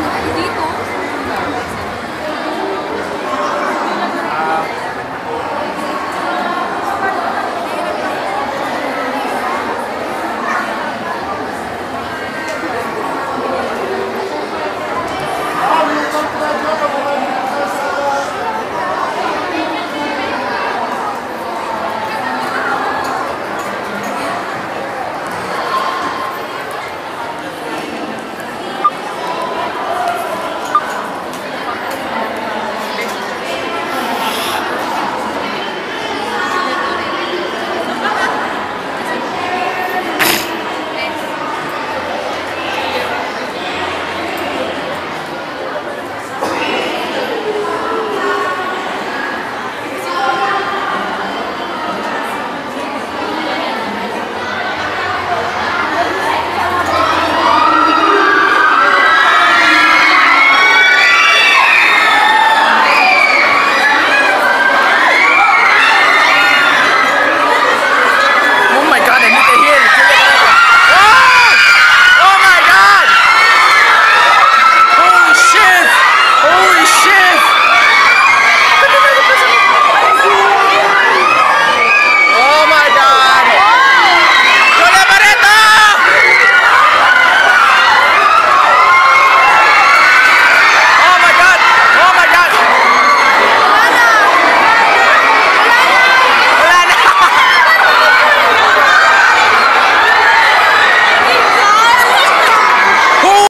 dyan, dito.